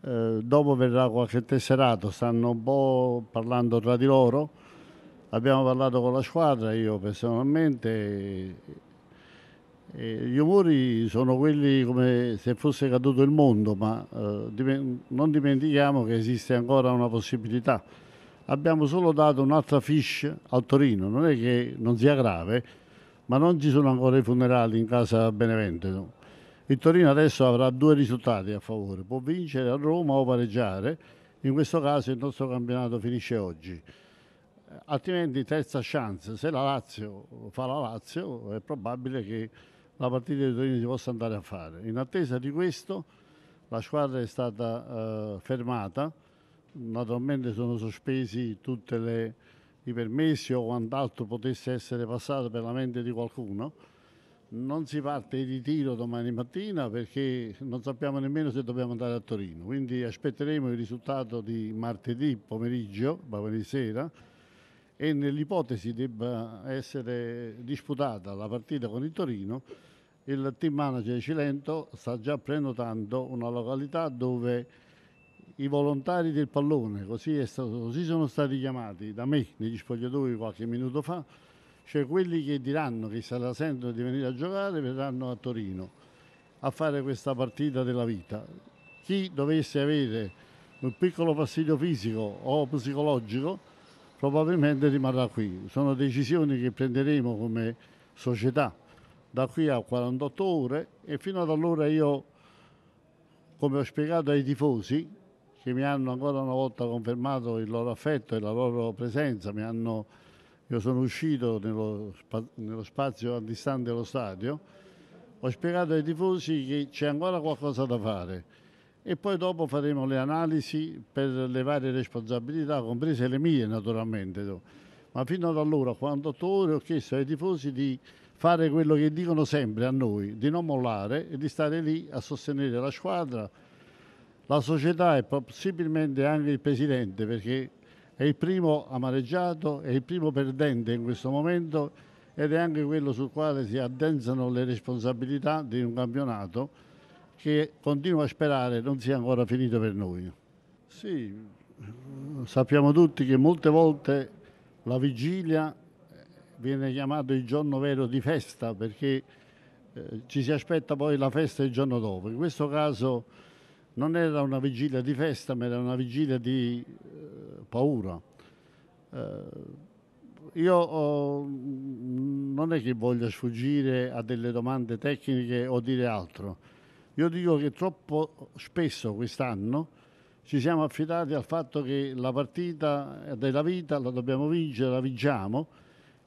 eh, dopo verrà qualche tesserato, stanno un po' parlando tra di loro, abbiamo parlato con la squadra, io personalmente, e, gli umori sono quelli come se fosse caduto il mondo, ma eh, non dimentichiamo che esiste ancora una possibilità. Abbiamo solo dato un'altra fish al Torino, non è che non sia grave, ma non ci sono ancora i funerali in casa Benevento. Il Torino adesso avrà due risultati a favore, può vincere a Roma o pareggiare, in questo caso il nostro campionato finisce oggi. Altrimenti terza chance, se la Lazio fa la Lazio è probabile che la partita di Torino si possa andare a fare. In attesa di questo la squadra è stata eh, fermata, naturalmente sono sospesi tutti i permessi o quant'altro potesse essere passato per la mente di qualcuno. Non si parte di tiro domani mattina perché non sappiamo nemmeno se dobbiamo andare a Torino, quindi aspetteremo il risultato di martedì pomeriggio, martedì sera, e nell'ipotesi debba essere disputata la partita con il Torino, il team manager Cilento sta già prenotando una località dove i volontari del pallone, così, stato, così, sono stati chiamati da me negli spogliatoi qualche minuto fa, cioè quelli che diranno che se la sentono di venire a giocare verranno a Torino a fare questa partita della vita. Chi dovesse avere un piccolo fastidio fisico o psicologico probabilmente rimarrà qui. Sono decisioni che prenderemo come società da qui a 48 ore e fino ad allora io, come ho spiegato ai tifosi, che mi hanno ancora una volta confermato il loro affetto e la loro presenza. Hanno, io sono uscito nello, nello spazio antistante dello stadio, ho spiegato ai tifosi che c'è ancora qualcosa da fare e poi dopo faremo le analisi per le varie responsabilità, comprese le mie naturalmente. Ma fino ad allora, quando ore, ho chiesto ai tifosi di fare quello che dicono sempre a noi, di non mollare e di stare lì a sostenere la squadra la società e possibilmente anche il Presidente perché è il primo amareggiato, è il primo perdente in questo momento ed è anche quello sul quale si addensano le responsabilità di un campionato che continuo a sperare non sia ancora finito per noi. Sì, sappiamo tutti che molte volte la vigilia viene chiamato il giorno vero di festa perché eh, ci si aspetta poi la festa il giorno dopo. In questo caso non era una vigilia di festa, ma era una vigilia di eh, paura. Eh, io oh, non è che voglio sfuggire a delle domande tecniche o dire altro. Io dico che troppo spesso quest'anno ci siamo affidati al fatto che la partita della vita la dobbiamo vincere, la vinciamo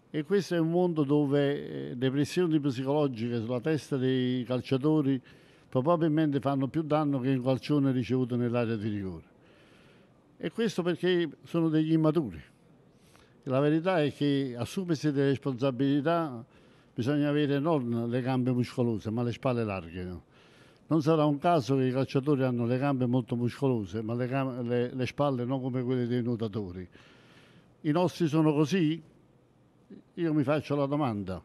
e questo è un mondo dove le pressioni psicologiche sulla testa dei calciatori probabilmente fanno più danno che un calcione ricevuto nell'area di rigore. E questo perché sono degli immaturi. La verità è che assumersi delle responsabilità bisogna avere non le gambe muscolose, ma le spalle larghe. No? Non sarà un caso che i calciatori hanno le gambe molto muscolose, ma le, gambe, le, le spalle non come quelle dei nuotatori. I nostri sono così? Io mi faccio la domanda.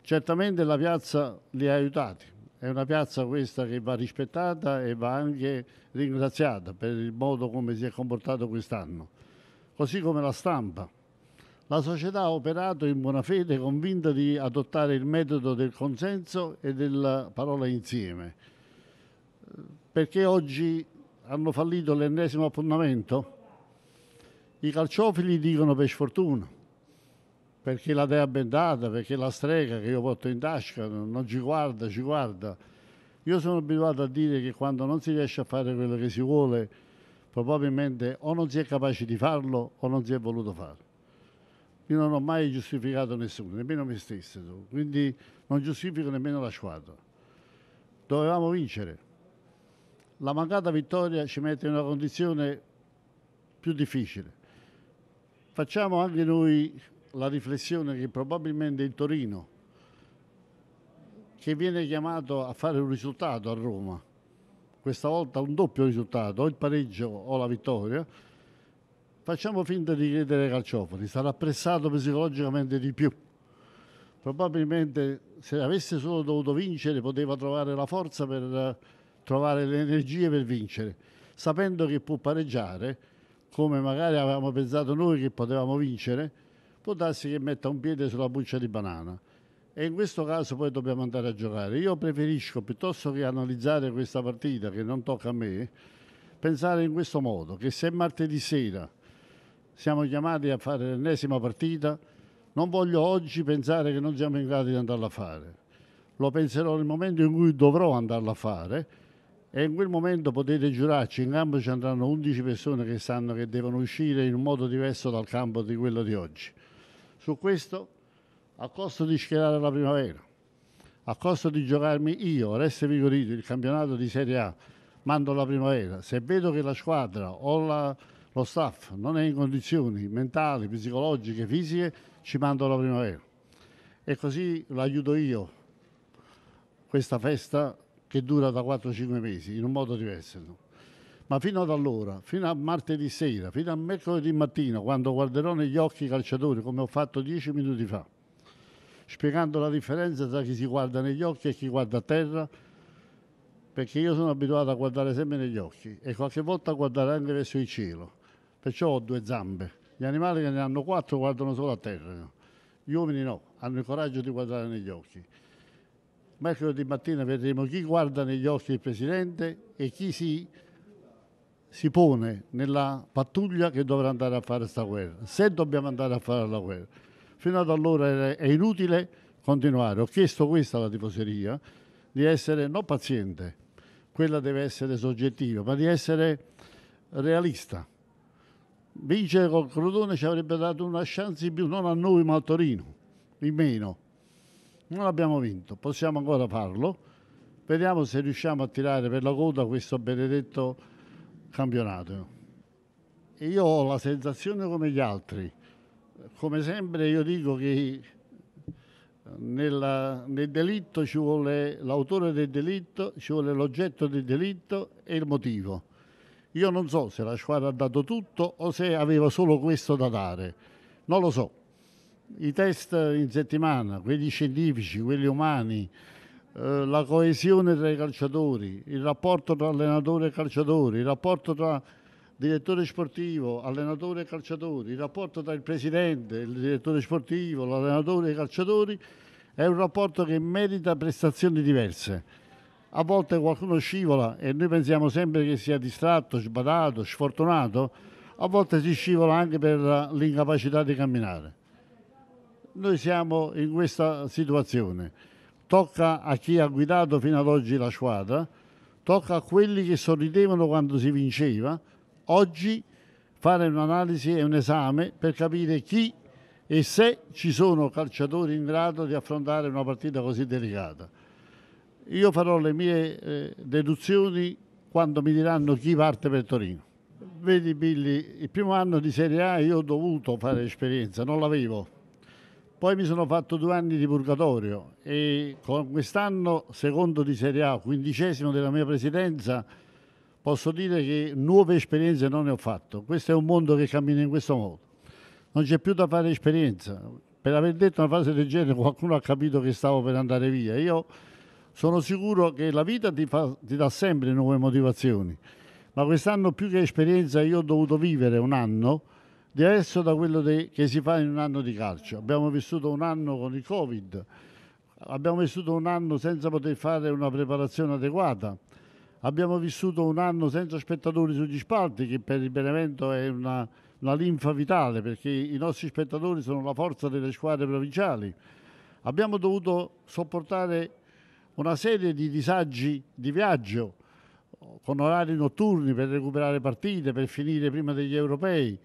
Certamente la piazza li ha aiutati, è una piazza questa che va rispettata e va anche ringraziata per il modo come si è comportato quest'anno, così come la stampa. La società ha operato in buona fede, convinta di adottare il metodo del consenso e della parola insieme. Perché oggi hanno fallito l'ennesimo appuntamento? I calciofili dicono per sfortuna perché la dea bendata, perché la strega che io porto in tasca non ci guarda, ci guarda. Io sono abituato a dire che quando non si riesce a fare quello che si vuole, probabilmente o non si è capaci di farlo o non si è voluto farlo. Io non ho mai giustificato nessuno, nemmeno me stesso, quindi non giustifico nemmeno la squadra. Dovevamo vincere. La mancata vittoria ci mette in una condizione più difficile. Facciamo anche noi la riflessione che probabilmente il Torino, che viene chiamato a fare un risultato a Roma, questa volta un doppio risultato, o il pareggio o la vittoria, facciamo finta di credere ai calciofoni, sarà pressato psicologicamente di più. Probabilmente se avesse solo dovuto vincere poteva trovare la forza per trovare le energie per vincere, sapendo che può pareggiare, come magari avevamo pensato noi che potevamo vincere, può darsi che metta un piede sulla buccia di banana. E in questo caso poi dobbiamo andare a giocare. Io preferisco, piuttosto che analizzare questa partita, che non tocca a me, pensare in questo modo, che se martedì sera siamo chiamati a fare l'ennesima partita, non voglio oggi pensare che non siamo in grado di andarla a fare. Lo penserò nel momento in cui dovrò andarla a fare e in quel momento potete giurarci, in campo ci andranno 11 persone che sanno che devono uscire in un modo diverso dal campo di quello di oggi. Su questo, a costo di schierare la primavera, a costo di giocarmi io, Oreste Vigorito, il campionato di Serie A, mando la primavera. Se vedo che la squadra o la, lo staff non è in condizioni mentali, psicologiche, fisiche, ci mando la primavera. E così l'aiuto io, questa festa che dura da 4-5 mesi, in un modo diverso. Ma fino ad allora, fino a martedì sera, fino a mercoledì mattina, quando guarderò negli occhi i calciatori, come ho fatto dieci minuti fa, spiegando la differenza tra chi si guarda negli occhi e chi guarda a terra, perché io sono abituato a guardare sempre negli occhi e qualche volta a guardare anche verso il cielo perciò ho due zampe. Gli animali che ne hanno quattro guardano solo a terra, gli uomini no, hanno il coraggio di guardare negli occhi. Mercoledì mattina vedremo chi guarda negli occhi il Presidente e chi si, si pone nella pattuglia che dovrà andare a fare questa guerra, se dobbiamo andare a fare la guerra. Fino ad allora è inutile continuare. Ho chiesto questa alla tifoseria, di essere non paziente, quella deve essere soggettiva, ma di essere realista vincere col Crotone ci avrebbe dato una chance in più, non a noi ma al Torino, in meno. Non abbiamo vinto, possiamo ancora farlo. Vediamo se riusciamo a tirare per la coda questo benedetto campionato. E io ho la sensazione come gli altri. Come sempre io dico che nella, nel delitto ci vuole l'autore del delitto, ci vuole l'oggetto del delitto e il motivo io non so se la squadra ha dato tutto o se aveva solo questo da dare, non lo so. I test in settimana, quelli scientifici, quelli umani, eh, la coesione tra i calciatori, il rapporto tra allenatore e calciatori, il rapporto tra direttore sportivo, allenatore e calciatori, il rapporto tra il presidente, il direttore sportivo, l'allenatore e i calciatori, è un rapporto che merita prestazioni diverse a volte qualcuno scivola e noi pensiamo sempre che sia distratto, sbadato, sfortunato, a volte si scivola anche per l'incapacità di camminare. Noi siamo in questa situazione. Tocca a chi ha guidato fino ad oggi la squadra, tocca a quelli che sorridevano quando si vinceva, oggi fare un'analisi e un esame per capire chi e se ci sono calciatori in grado di affrontare una partita così delicata. Io farò le mie eh, deduzioni quando mi diranno chi parte per Torino. Vedi Billy, il primo anno di Serie A io ho dovuto fare esperienza, non l'avevo. Poi mi sono fatto due anni di purgatorio e con quest'anno secondo di Serie A, quindicesimo della mia presidenza, posso dire che nuove esperienze non ne ho fatto. Questo è un mondo che cammina in questo modo. Non c'è più da fare esperienza. Per aver detto una frase del genere qualcuno ha capito che stavo per andare via. Io sono sicuro che la vita ti, fa, ti dà sempre nuove motivazioni, ma quest'anno più che esperienza io ho dovuto vivere un anno diverso da quello de, che si fa in un anno di calcio. Abbiamo vissuto un anno con il Covid, abbiamo vissuto un anno senza poter fare una preparazione adeguata, abbiamo vissuto un anno senza spettatori sugli spalti, che per il Benevento è una, una linfa vitale, perché i nostri spettatori sono la forza delle squadre provinciali. Abbiamo dovuto sopportare una serie di disagi di viaggio con orari notturni per recuperare partite, per finire prima degli europei.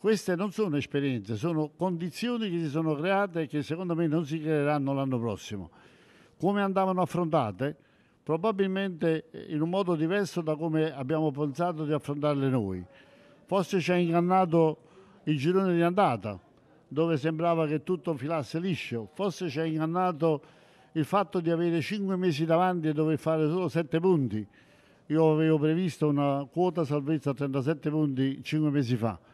Queste non sono esperienze, sono condizioni che si sono create e che secondo me non si creeranno l'anno prossimo. Come andavano affrontate? Probabilmente in un modo diverso da come abbiamo pensato di affrontarle noi. Forse ci ha ingannato il girone di andata, dove sembrava che tutto filasse liscio. Forse ci ha ingannato il fatto di avere cinque mesi davanti e dover fare solo sette punti. Io avevo previsto una quota salvezza a 37 punti cinque mesi fa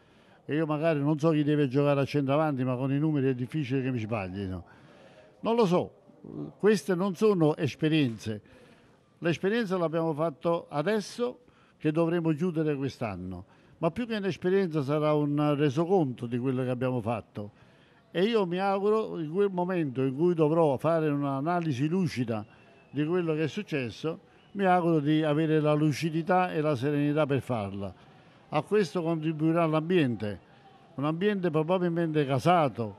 e io magari non so chi deve giocare a centravanti, ma con i numeri è difficile che mi sbaglino. Non lo so, queste non sono esperienze. L'esperienza l'abbiamo fatto adesso che dovremo chiudere quest'anno, ma più che un'esperienza sarà un resoconto di quello che abbiamo fatto. E io mi auguro in quel momento in cui dovrò fare un'analisi lucida di quello che è successo, mi auguro di avere la lucidità e la serenità per farla. A questo contribuirà l'ambiente, un ambiente probabilmente casato,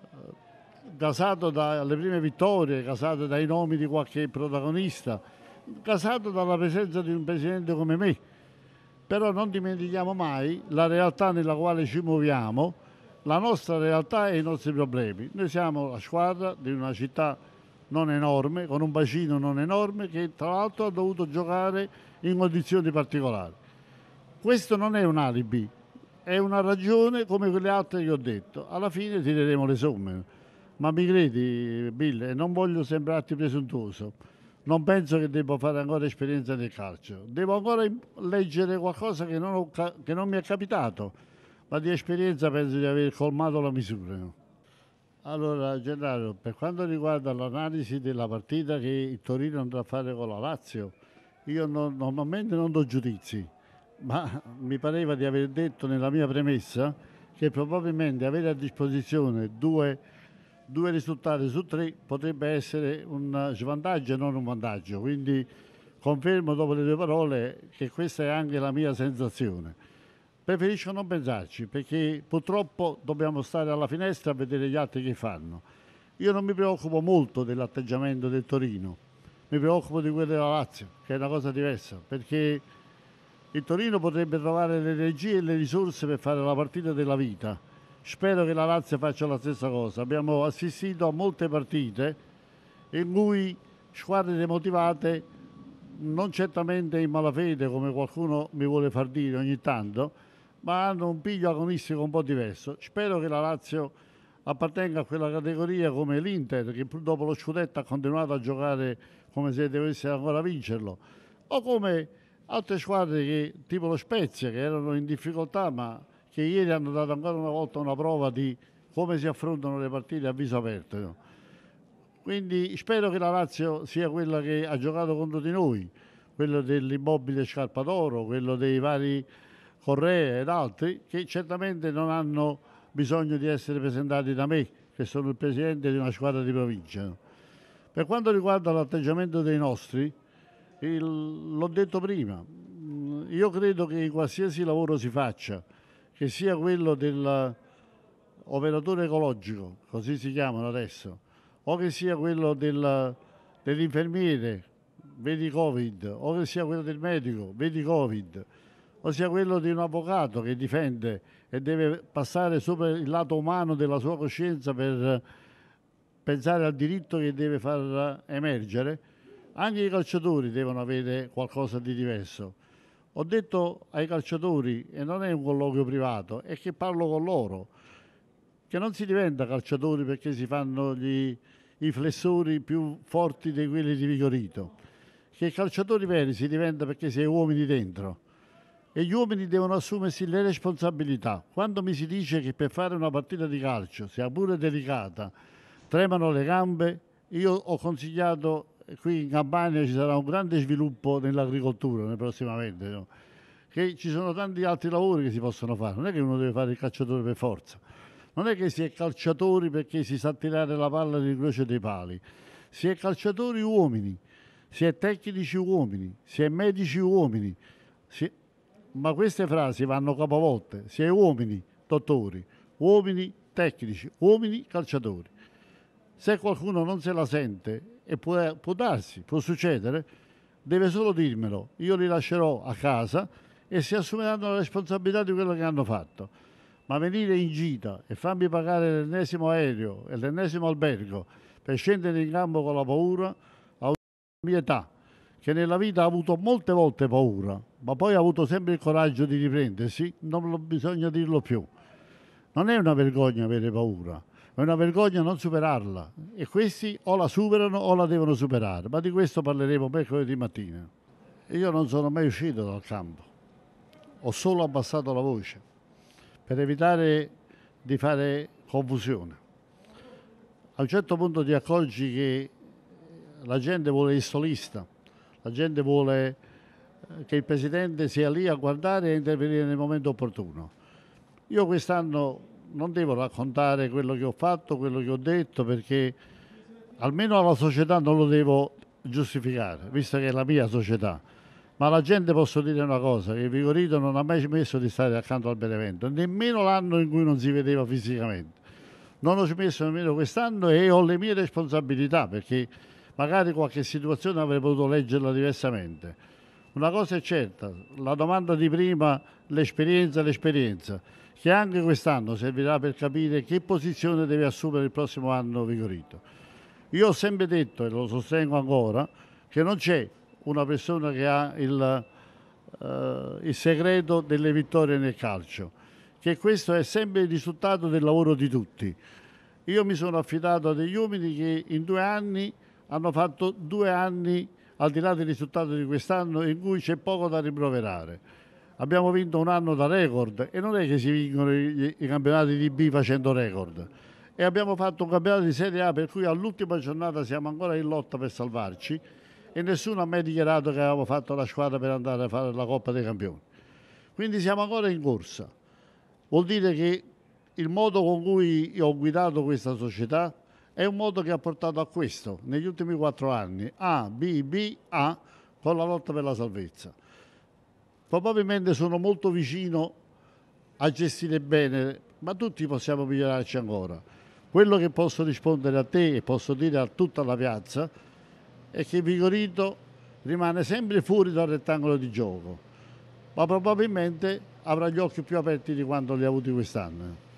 eh, casato dalle prime vittorie, casato dai nomi di qualche protagonista, casato dalla presenza di un presidente come me. Però non dimentichiamo mai la realtà nella quale ci muoviamo, la nostra realtà e i nostri problemi. Noi siamo la squadra di una città non enorme, con un bacino non enorme, che tra l'altro ha dovuto giocare in condizioni particolari. Questo non è un alibi, è una ragione come quelle altre che ho detto. Alla fine tireremo le somme. Ma mi credi, Bill, non voglio sembrarti presuntuoso, non penso che debba fare ancora esperienza nel calcio. Devo ancora leggere qualcosa che non, ho, che non mi è capitato, ma di esperienza penso di aver colmato la misura. Allora, Gennaro, per quanto riguarda l'analisi della partita che il Torino andrà a fare con la Lazio, io normalmente non do giudizi, ma mi pareva di aver detto nella mia premessa che probabilmente avere a disposizione due, due risultati su tre potrebbe essere un svantaggio e non un vantaggio. Quindi confermo dopo le tue parole che questa è anche la mia sensazione preferisco non pensarci perché purtroppo dobbiamo stare alla finestra a vedere gli altri che fanno. Io non mi preoccupo molto dell'atteggiamento del Torino, mi preoccupo di quello della Lazio, che è una cosa diversa, perché il Torino potrebbe trovare le energie e le risorse per fare la partita della vita. Spero che la Lazio faccia la stessa cosa. Abbiamo assistito a molte partite in cui squadre demotivate, non certamente in malafede come qualcuno mi vuole far dire ogni tanto, ma hanno un piglio agonistico un po' diverso. Spero che la Lazio appartenga a quella categoria come l'Inter, che dopo lo scudetto ha continuato a giocare come se dovesse ancora vincerlo, o come altre squadre che, tipo lo Spezia, che erano in difficoltà, ma che ieri hanno dato ancora una volta una prova di come si affrontano le partite a viso aperto. Quindi spero che la Lazio sia quella che ha giocato contro di noi, quello dell'immobile Scarpa d'Oro, quello dei vari Correa ed altri che certamente non hanno bisogno di essere presentati da me, che sono il presidente di una squadra di provincia. Per quanto riguarda l'atteggiamento dei nostri, il, l'ho detto prima, io credo che qualsiasi lavoro si faccia, che sia quello dell'operatore ecologico, così si chiamano adesso, o che sia quello del, dell'infermiere, vedi Covid, o che sia quello del medico, vedi Covid, ossia quello di un avvocato che difende e deve passare sopra il lato umano della sua coscienza per pensare al diritto che deve far emergere, anche i calciatori devono avere qualcosa di diverso. Ho detto ai calciatori, e non è un colloquio privato, è che parlo con loro, che non si diventa calciatori perché si fanno gli, i flessori più forti di quelli di Vigorito, che calciatori veri si diventa perché si è uomini dentro e gli uomini devono assumersi le responsabilità. Quando mi si dice che per fare una partita di calcio, sia pure delicata, tremano le gambe, io ho consigliato qui in Campania ci sarà un grande sviluppo nell'agricoltura prossimamente, no? che ci sono tanti altri lavori che si possono fare, non è che uno deve fare il calciatore per forza, non è che si è calciatori perché si sa tirare la palla di croce dei pali, si è calciatori uomini, si è tecnici uomini, si è medici uomini, si ma queste frasi vanno capovolte, sia uomini dottori, uomini tecnici, uomini calciatori. Se qualcuno non se la sente, e può, può darsi, può succedere, deve solo dirmelo, io li lascerò a casa e si assumeranno la responsabilità di quello che hanno fatto. Ma venire in gita e farmi pagare l'ennesimo aereo e l'ennesimo albergo per scendere in campo con la paura, a mia età, che nella vita ha avuto molte volte paura, ma poi ha avuto sempre il coraggio di riprendersi, non bisogna dirlo più. Non è una vergogna avere paura, è una vergogna non superarla e questi o la superano o la devono superare, ma di questo parleremo mercoledì mattina. Io non sono mai uscito dal campo, ho solo abbassato la voce per evitare di fare confusione. A un certo punto ti accorgi che la gente vuole il solista, La gente vuole eh, che il Presidente sia lì a guardare e intervenire nel momento opportuno. Io quest'anno non devo raccontare quello che ho fatto, quello che ho detto, perché almeno alla società non lo devo giustificare, visto che è la mia società. Ma la gente posso dire una cosa, che Vigorito non ha mai smesso di stare accanto al Benevento, nemmeno l'anno in cui non si vedeva fisicamente. Non ho smesso nemmeno quest'anno e ho le mie responsabilità, perché magari qualche situazione avrei potuto leggerla diversamente. Una cosa è certa, la domanda di prima, l'esperienza, l'esperienza, che anche quest'anno servirà per capire che posizione deve assumere il prossimo anno Vigorito. Io ho sempre detto, e lo sostengo ancora, che non c'è una persona che ha il, uh, il segreto delle vittorie nel calcio, che questo è sempre il risultato del lavoro di tutti. Io mi sono affidato a degli uomini che in due anni hanno fatto due anni, al di là del risultato di quest'anno, in cui c'è poco da rimproverare. Abbiamo vinto un anno da record e non è che si vincono i, i campionati di B facendo record. E abbiamo fatto un campionato di Serie A per cui all'ultima giornata siamo ancora in lotta per salvarci e nessuno ha mai dichiarato che avevamo fatto la squadra per andare a fare la Coppa dei Campioni. Quindi siamo ancora in corsa. Vuol dire che il modo con cui ho guidato questa società è un modo che ha portato a questo negli ultimi quattro anni. A, B, B, A con la lotta per la salvezza. Probabilmente sono molto vicino a gestire bene, ma tutti possiamo migliorarci ancora. Quello che posso rispondere a te e posso dire a tutta la piazza è che Vigorito rimane sempre fuori dal rettangolo di gioco, ma probabilmente avrà gli occhi più aperti di quanto li ha avuti quest'anno.